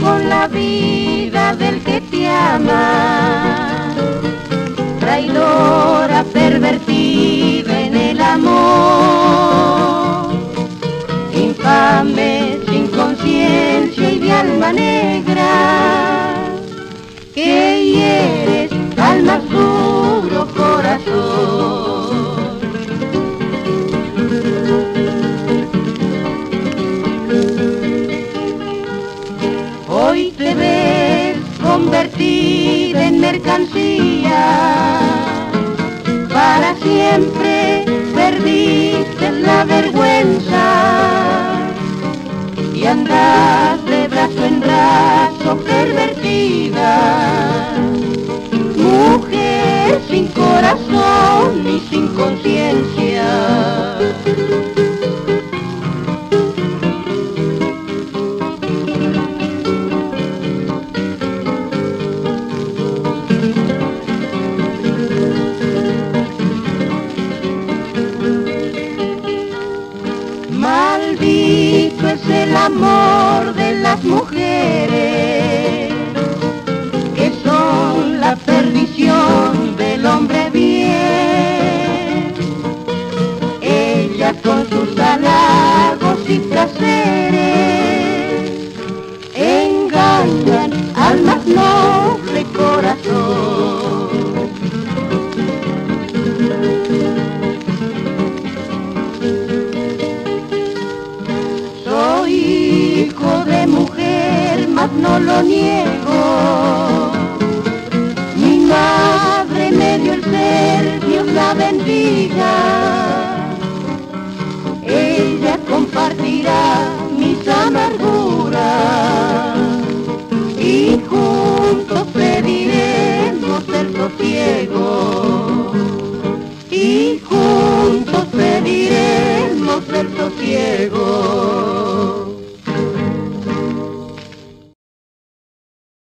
Con la vida del que te ama, traidora, negra, que hieres al más duro corazón. Hoy te ves convertida en mercancía, para siempre pervertida. Mujer sin corazón y sin conciencia. Maldito es el amor de las mujeres, hijo de mujer, mas no lo niego. Mi madre me dio el ser, Dios la bendiga.